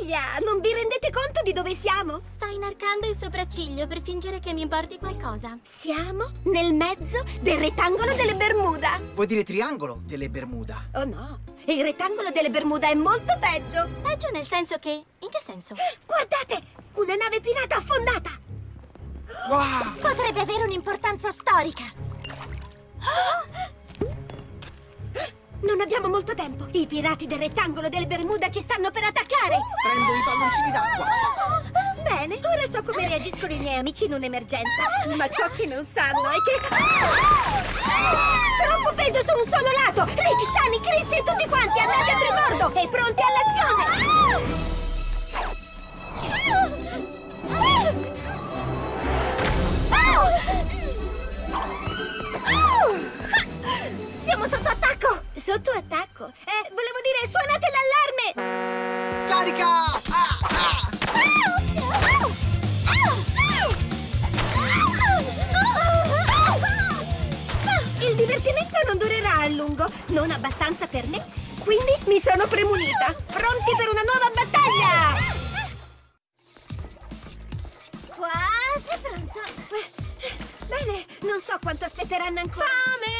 Sveglia! Non vi rendete conto di dove siamo? Sto inarcando il sopracciglio per fingere che mi importi qualcosa. Siamo nel mezzo del rettangolo delle Bermuda. Vuoi dire triangolo delle Bermuda? Oh no, il rettangolo delle Bermuda è molto peggio. Peggio nel senso che... In che senso? Guardate, una nave pirata affondata. Wow! Potrebbe avere un'importanza storica. Non abbiamo molto tempo. I pirati del rettangolo delle Bermuda ci stanno per attaccare. Prendo i palloncini d'acqua. Bene, ora so come reagiscono i miei amici in un'emergenza. Ma ciò che non sanno è che... Troppo peso su un solo lato! Rick, Shani, Chris e tutti quanti andate a tribordo e pronti all'azione! Sotto attacco? Eh, volevo dire, suonate l'allarme! Carica! Ah, ah. Il divertimento non durerà a lungo, non abbastanza per me, quindi mi sono premunita. Pronti per una nuova battaglia! Quasi pronto. Bene, non so quanto aspetteranno ancora.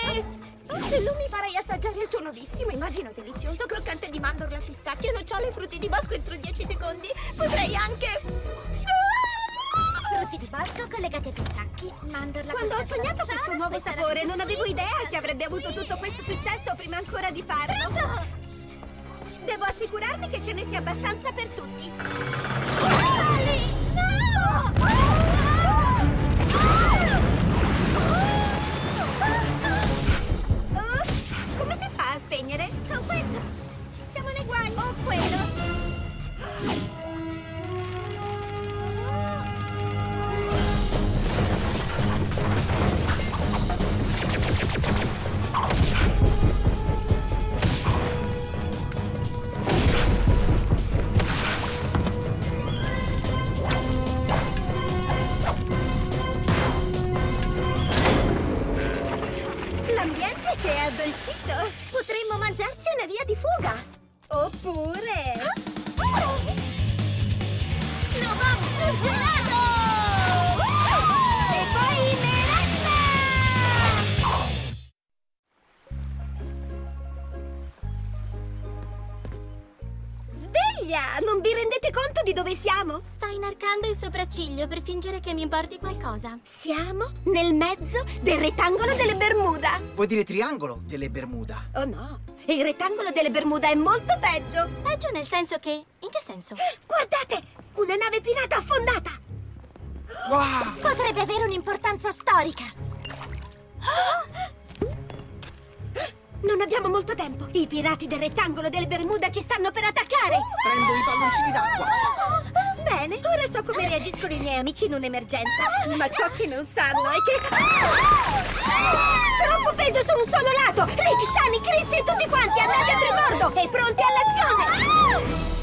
Fame! Se non mi farei assaggiare il tuo nuovissimo, immagino delizioso croccante di mandorla, pistacchio, nocciole e frutti di bosco entro 10 secondi, potrei anche... Frutti di bosco collegati ai pistacchi, mandorla Quando ho sognato questo nuovo sapore, non avevo idea che avrebbe avuto tutto questo successo prima ancora di farlo. Devo assicurarmi che ce ne sia abbastanza per tutti. Ops, Sveglia! Non vi rendete conto di dove siamo? Sto inarcando il sopracciglio per fingere che mi importi qualcosa. Siamo nel mezzo del rettangolo delle Bermuda. Vuoi dire triangolo delle Bermuda? Oh no, il rettangolo delle Bermuda è molto peggio. Peggio nel senso che... In che senso? Guardate, una nave pirata affondata. Wow! Potrebbe avere un'importanza storica. Non abbiamo molto tempo. I pirati del rettangolo delle Bermuda ci stanno per attaccare. Prendo i palloncini d'acqua. Bene, ora so come reagiscono i miei amici in un'emergenza. Ma ciò che non sanno è che... Troppo peso su un solo lato! Rick, Shani, Chris e tutti quanti andate a tribordo e pronti all'azione!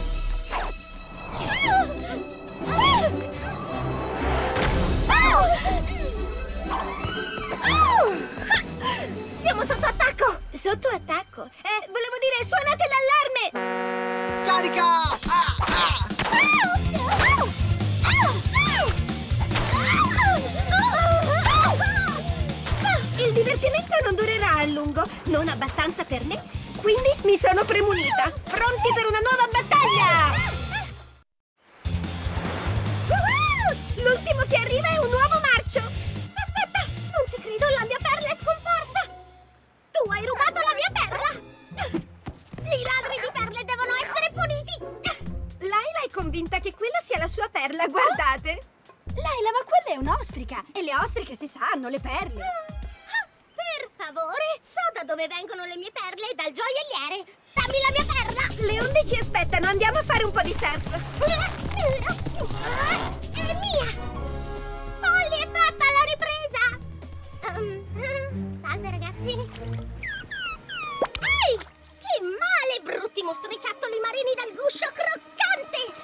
Sotto attacco? Eh, volevo dire, suonate l'allarme! Carica! Ah, ah. Il divertimento non durerà a lungo, non abbastanza per me, quindi mi sono premunita. Pronti per una nuova battaglia! Perla, guardate! Laila, ma quella è un'ostrica! E le ostriche si sanno, le perle! Per favore, so da dove vengono le mie perle, dal gioielliere! Dammi la mia perla! Le onde ci aspettano, andiamo a fare un po' di surf! È mia! Polly è fatta, l'ho ripresa! Um, salve ragazzi! Ehi! Che male, brutti mostriciattoli marini dal guscio croccante!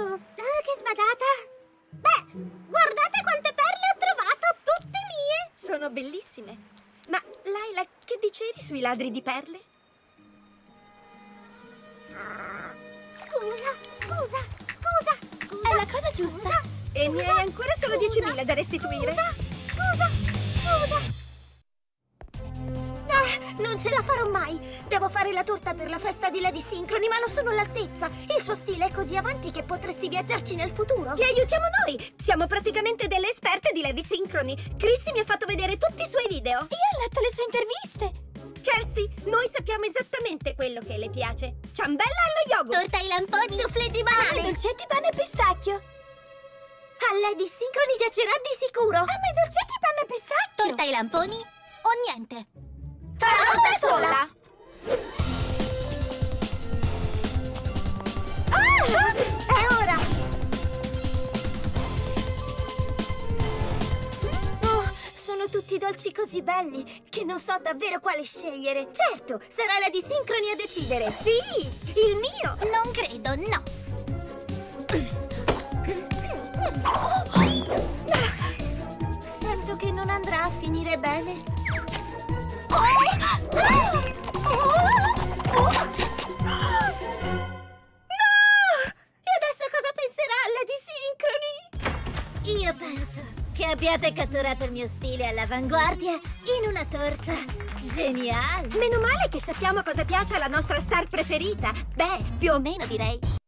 Oh, ah, che sbagata! Beh, guardate quante perle ho trovato, tutte mie! Sono bellissime. Ma, Laila, che dicevi sui ladri di perle? Scusa, scusa, scusa, scusa! È la cosa giusta. E ne hai ancora solo 10.000 da restituire. Scusa, ce la farò mai! Devo fare la torta per la festa di Lady Synchrony, ma non sono all'altezza! Il suo stile è così avanti che potresti viaggiarci nel futuro! Ti aiutiamo noi! Siamo praticamente delle esperte di Lady Synchrony. Chrissy mi ha fatto vedere tutti i suoi video. Io ho letto le sue interviste! Kirsty, noi sappiamo esattamente quello che le piace. Ciambella allo yogurt. Torta ai lamponi. Soufflé di banane! dolcetti, pane e pistacchio! A Lady Synchrony piacerà di sicuro! A me dolcetti, panna e pistacchio! Torta ai lamponi o niente. Farò da sola. Ah, è ora! Oh, sono tutti dolci così belli che non so davvero quale scegliere. Certo, sarà la di Synchrony a decidere. Sì, il mio. Non credo, no. Sento che non andrà a finire bene. Io penso che abbiate catturato il mio stile all'avanguardia in una torta geniale. Meno male che sappiamo cosa piace alla nostra star preferita. Beh, più o meno direi.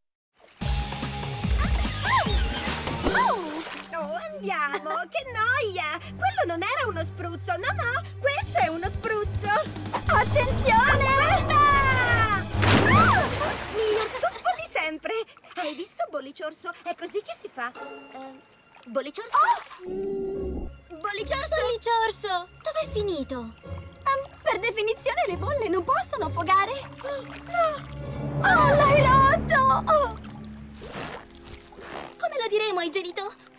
Andiamo! che noia! Quello non era uno spruzzo, no, no! Questo è uno spruzzo! Attenzione! Aspetta! Miglior tuffo di sempre! Hai visto Boliciorso? È così che si fa. Eh, Boliciorso? Boliciorso? Boliciorso, dov'è finito? Ehm, per definizione le bolle non possono affogare. No! Oh, l'hai rotto! Oh. Come lo diremo ai genitori?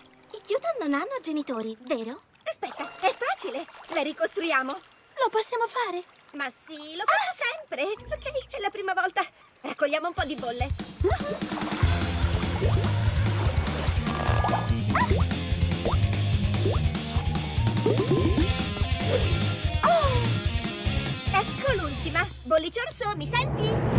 I Kyutan non hanno genitori, vero? Aspetta, è facile! La ricostruiamo! Lo possiamo fare? Ma sì, lo faccio sempre! Ok, è la prima volta. Raccogliamo un po' di bolle. Ecco l'ultima. Bollicciorso, mi senti?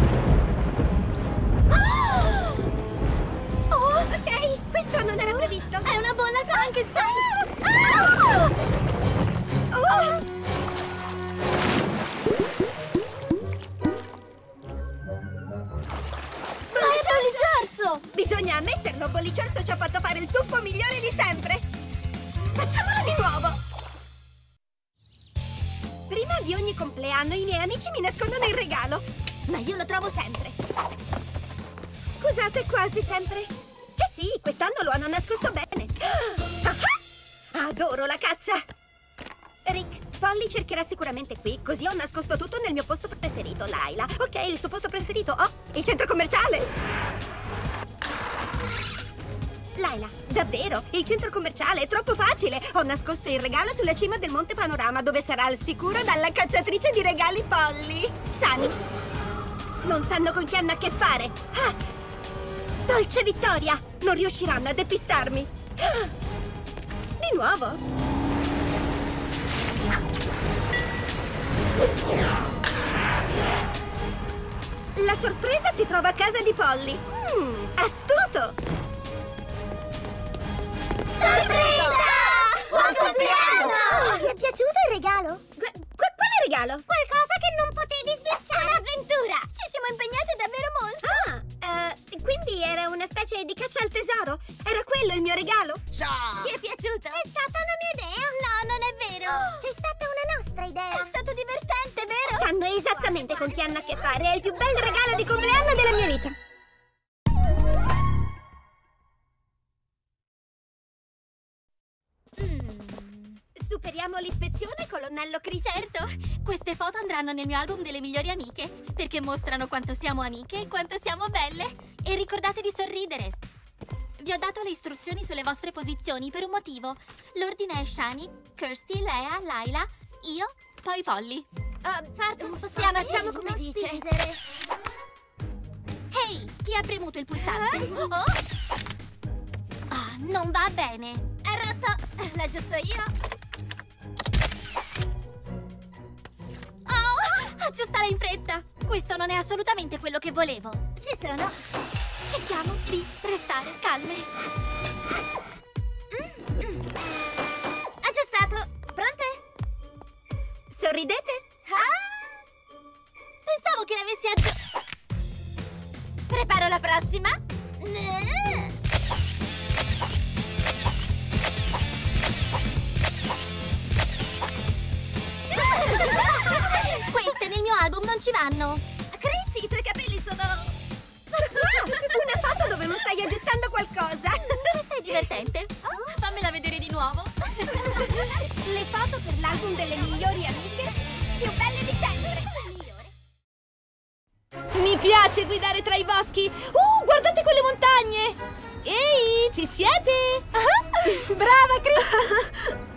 Quasi sempre. Eh sì, quest'anno lo hanno nascosto bene. Ah! Ah! Adoro la caccia! Rick, Polly cercherà sicuramente qui, così ho nascosto tutto nel mio posto preferito, Laila. Ok, il suo posto preferito? Oh, il centro commerciale! Laila, davvero? Il centro commerciale è troppo facile! Ho nascosto il regalo sulla cima del Monte Panorama, dove sarà al sicuro dalla cacciatrice di regali Polly! Shani! Non sanno con chi hanno a che fare! Ah! Dolce vittoria! Non riusciranno a depistarmi! Di nuovo! La sorpresa si trova a casa di Polly! Mmm, astuto! Sorpresa! Buon compleanno! Ti è piaciuto il regalo? Gu- quale regalo? Qualcosa che non potevi sbirciare! Un'avventura! Ci siamo impegnate davvero molto! Ah, eh, quindi era una specie di caccia al tesoro? Era quello il mio regalo? Ciao! Ti è piaciuto? È stata una mia idea! No, non è vero! È stata una nostra idea! È stato divertente, vero? Sanno esattamente con chi hanno a che fare. È il più bel regalo di compleanno della mia vita. L'ispezione, colonnello Chris. Certo, queste foto andranno nel mio album delle migliori amiche, perché mostrano quanto siamo amiche e quanto siamo belle. E ricordate di sorridere. Vi ho dato le istruzioni sulle vostre posizioni per un motivo. L'ordine è Shani, Kirsty, Lea, Laila, io, poi Polly. Ah, Forza, spostiamo, facciamo come dice. spingere. Ehi, chi ha premuto il pulsante? Oh, Non va bene. È rotto! L'aggiusto io! Aggiustala in fretta. Questo non è assolutamente quello che volevo. Ci sono! Cerchiamo di restare calme. Aggiustato! Pronte? Sorridete? Ah! Pensavo che avessi aggiustato... Preparo la prossima! Nel mio album non ci vanno. Chris, i tuoi capelli sono... Una foto dove non stai aggiustando qualcosa. Questa è divertente. Fammela vedere di nuovo. Le foto per l'album delle migliori amiche più belle di sempre. Mi piace guidare tra i boschi! Uh, guardate quelle montagne! Ehi, ci siete? Brava, Chris!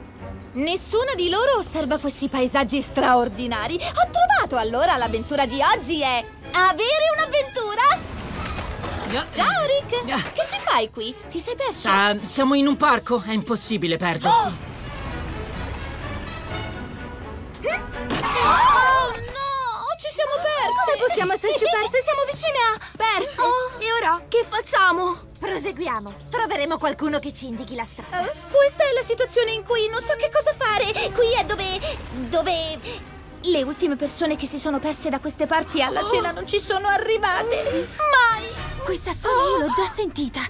Nessuno di loro osserva questi paesaggi straordinari. Ho trovato allora l'avventura di oggi è avere un'avventura! Ciao, Rick! Che ci fai qui? Ti sei perso? Ah, siamo in un parco, è impossibile perdersi. Oh no! Ci siamo persi! Come possiamo esserci perse? Siamo vicine a... Persi! Oh. E ora che facciamo? Proseguiamo. Troveremo qualcuno che ci indichi la strada. Questa è la situazione in cui non so che cosa fare. Qui è dove. dove. Le ultime persone che si sono perse da queste parti alla cena non ci sono arrivate. Mai! Questa storia io l'ho già sentita.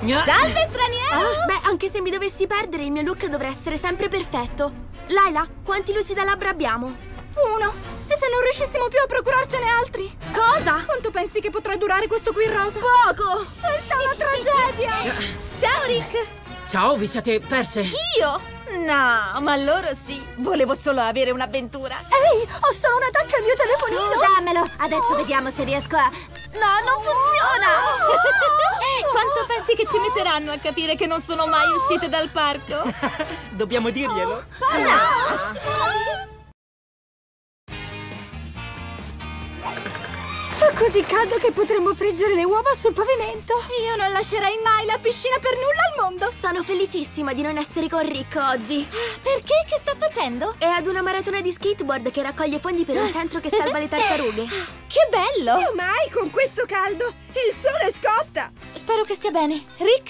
Salve, straniero! Beh, anche se mi dovessi perdere, il mio look dovrà essere sempre perfetto. Laila, quanti lucida labbra abbiamo? Uno. E se non riuscissimo più a procurarcene altri? Cosa? Quanto pensi che potrà durare questo qui rosa? Poco! Questa è una tragedia! Ciao, Rick! Ciao, vi siete perse? Io? No, ma loro sì. Volevo solo avere un'avventura. Ehi, ho solo un attacco al mio telefonino! Tu dammelo! Adesso vediamo se riesco a... No, non funziona! Quanto pensi che ci metteranno a capire che non sono mai uscite dal parco? Dobbiamo dirglielo? Fa così caldo che potremmo friggere le uova sul pavimento. Io non lascerei mai la piscina per nulla al mondo. Sono felicissima di non essere con Rick oggi. Perché? Che sta facendo? È ad una maratona di skateboard che raccoglie fondi per un centro che salva le tartarughe. Che bello! E mai con questo caldo? Il sole scotta! Spero che stia bene. Rick?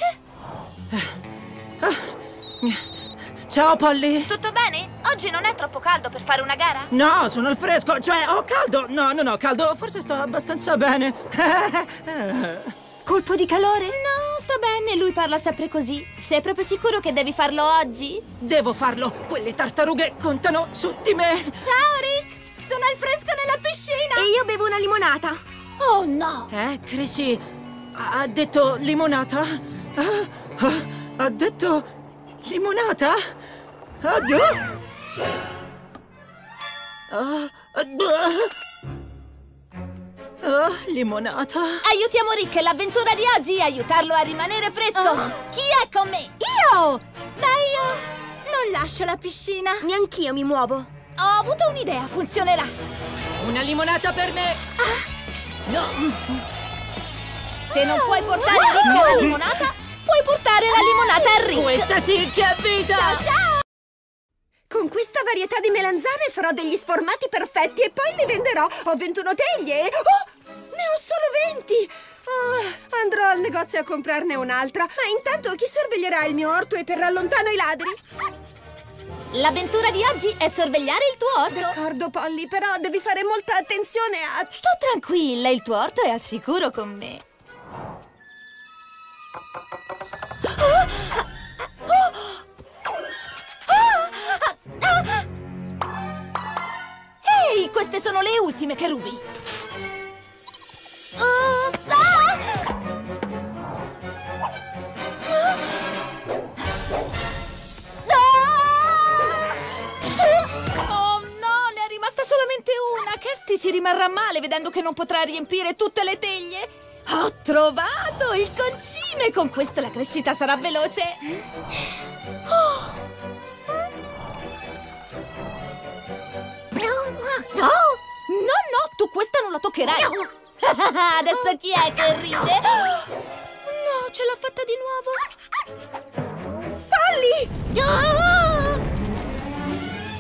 Ciao, Polly! Tutto bene? Oggi non è troppo caldo per fare una gara? No, sono al fresco, cioè ho caldo! No, non ho caldo, forse sto abbastanza bene. Colpo di calore? No, sta bene, lui parla sempre così. Sei proprio sicuro che devi farlo oggi? Devo farlo! Quelle tartarughe contano su di me! Ciao, Rick! Sono al fresco nella piscina! E io bevo una limonata. Oh no! Eh, Chrissy, ha detto limonata? Ah, ah, ha detto limonata? Oddio! Ah, ah, ah, limonata? Aiutiamo Rick, l'avventura di oggi è aiutarlo a rimanere fresco! Chi è con me? Io! Beh, io non lascio la piscina. Neanch'io mi muovo. Ho avuto un'idea, funzionerà! Una limonata per me! No! Se non puoi portare a Rick la limonata, puoi portare la limonata a Rick! Questa sì che è vita! Ciao! Con questa varietà di melanzane farò degli sformati perfetti e poi li venderò. Ho 21 teglie. e- Oh, ne ho solo 20. Oh, andrò al negozio a comprarne un'altra. Ma intanto chi sorveglierà il mio orto e terrà lontano i ladri? L'avventura di oggi è sorvegliare il tuo orto! D'accordo, Polly, però devi fare molta attenzione a... Sto tranquilla, il tuo orto è al sicuro con me. Ehi, ultime che rubi! Oh, Oh no, ne è rimasta solamente una! Kirsty ci rimarrà male vedendo che non potrà riempire tutte le teglie! Ho trovato il concime! Con questo la crescita sarà veloce! Toccherai! Adesso chi è che ride? No, ce l'ha fatta di nuovo! Polly! Ah!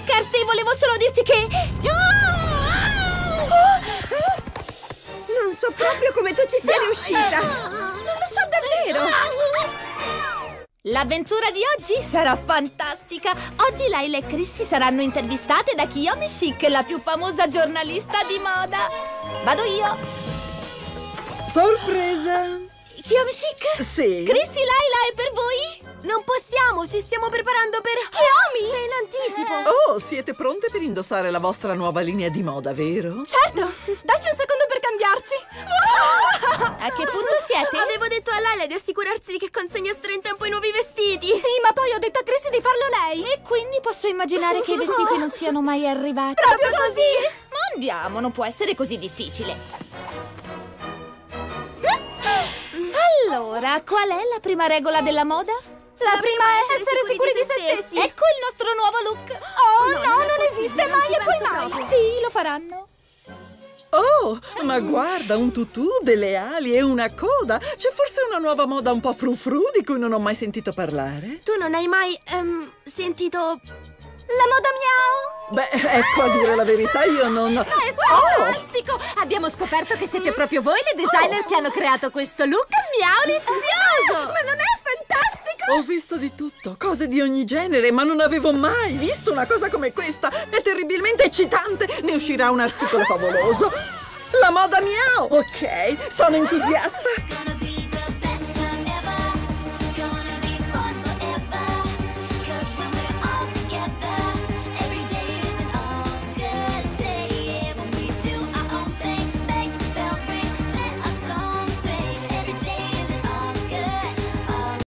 Kirsty, volevo solo dirti che... Non so proprio come tu ci sia riuscita. Non lo so davvero. L'avventura di oggi sarà fantastica! Oggi Laila e Chrissy saranno intervistate da Kiyomi Chic, la più famosa giornalista di moda. Vado io! Sorpresa! Kiyomi Chic? Sì. Chrissy, Laila, è per voi? Non possiamo, ci stiamo preparando per... Kiyomi! È in anticipo! Oh, siete pronte per indossare la vostra nuova linea di moda, vero? Certo! Dacci un secondo per cambiarci! A che punto siete? Avevo detto a Laila di assicurarsi che consegnassero in tempo i nuovi vestiti! Sì, ma poi ho detto a Chrissy di farlo lei! E quindi posso immaginare che i vestiti non siano mai arrivati. Proprio così! Ma andiamo, non può essere così difficile. Allora, qual è la prima regola della moda? La prima è essere sicuri di se stessi! Ecco il nostro nuovo look. Oh no, non esiste mai e poi mai! Sì, lo faranno. Oh, ma guarda, un tutù, delle ali e una coda. C'è forse una nuova moda un po' frufru di cui non ho mai sentito parlare? Tu non hai mai, ehm, sentito... La moda miau? Beh, ecco a dire la verità, io non... È fantastico! Abbiamo scoperto che siete proprio voi le designer che hanno creato questo look miau lizioso! Ma non è? Ho visto di tutto, cose di ogni genere, ma non avevo mai visto una cosa come questa. È terribilmente eccitante. Ne uscirà un articolo favoloso. La moda miau! Ok, sono entusiasta.